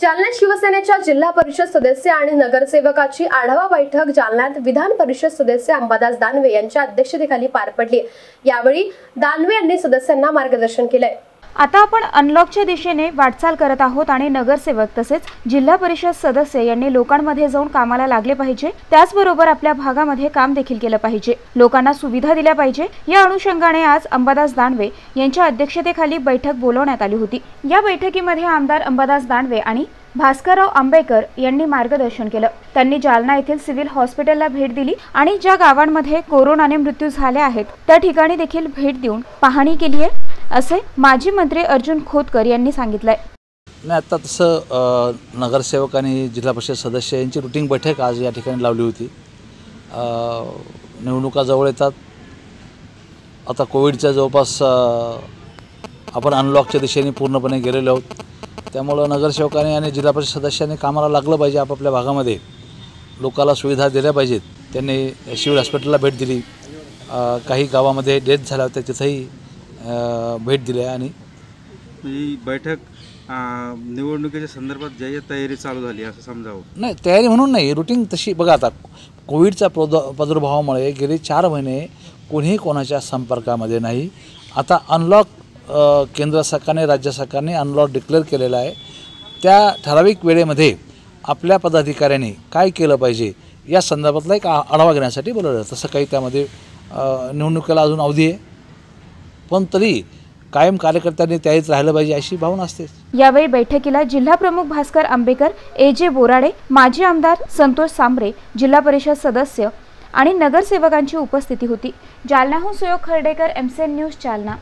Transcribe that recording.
जालना शिवसेनेच्या जिल्हा परिषद सदस्य आणि नगरसेवकाची आढावा बैठक जालन्यात विधान परिषद सदस्य अंबादास दानवे यांच्या अध्यक्षतेखाली पार पडली. यावेळी दानवे यांनी सदस्यांना मार्गदर्शन केलंय. आता आपण अनलॉकच्या दिशेने वाटचाल करत आहोत आणि नगरसेवक तसेच जिल्हा परिषद सदस्य यांनी लोकांमध्ये जाऊन कामाला लागले पाहिजे. त्याचबरोबर आपल्या भागामध्ये काम देखील केलं पाहिजे. लोकांना सुविधा दिल्या पाहिजे. या अनुषंगाने आज अंबादास दानवे यांच्या अध्यक्षतेखाली बैठक बोलवण्यात आली होती. या बैठकीमध्ये आमदार अंबादास दानवे आणि भास्करराव आंबेकर यांनी मार्गदर्शन केलं. त्यांनी जालना येथील सिव्हिल हॉस्पिटलला भेट दिली आणि ज्या गावांमध्ये कोरोनाने मृत्यू झाले आहेत त्या ठिकाणी देखील भेट देऊन पाहणी केली आहे. असे माजी मंत्री अर्जुन खोतकर यांनी सांगितलंय. नाही आत्ता तसं नगरसेवक आणि जिल्हा परिषद सदस्य यांची रुटीन बैठक आज या ठिकाणी लावली होती. निवडणुका जवळ येतात. आता कोविडच्या जवळपास आपण अनलॉकच्या दिशेने पूर्णपणे गेलेलो आहोत. त्यामुळं नगरसेवकांनी आणि जिल्हा परिषद सदस्यांनी कामाला लागलं पाहिजे आपापल्या भागामध्ये. लोकाला सुविधा दिल्या पाहिजेत. त्यांनी सिव्हिल हॉस्पिटलला भेट दिली. काही गावामध्ये डेथ झाल्या होत्या तिथंही भेट दिली आहे आणि ही बैठक निवडणुकीच्या संदर्भात ज्या ज्या तयारी चालू झाली असं समजावं. नाही तयारी म्हणून नाही रुटीन तशी. बघा आता कोविडच्या प्रद प्रादुर्भावामुळे गेले चार महिने कोणीही कोणाच्या संपर्कामध्ये नाही. आता अनलॉक केंद्र सरकारने राज्य सरकारने अनलॉक डिक्लेअर केलेला आहे. त्या ठराविक वेळेमध्ये आपल्या पदाधिकाऱ्यांनी काय केलं पाहिजे या संदर्भातला एक आढावा घेण्यासाठी बोलवलं तसं काही त्यामध्ये निवडणुकीला अजून अवधी आहे. पण तरी कायम कार्यकर्त्यांनी त्याहीच राहिलं पाहिजे अशी भावना असते. यावेळी बैठकीला जिल्हा प्रमुख भास्कर आंबेकर ए जे बोराडे माजी आमदार संतोष सांबरे जिल्हा परिषद सदस्य आणि नगरसेवकांची उपस्थिती होती. जालनाहून सुयोग खर्डेकर एमसेन न्यूज जालना.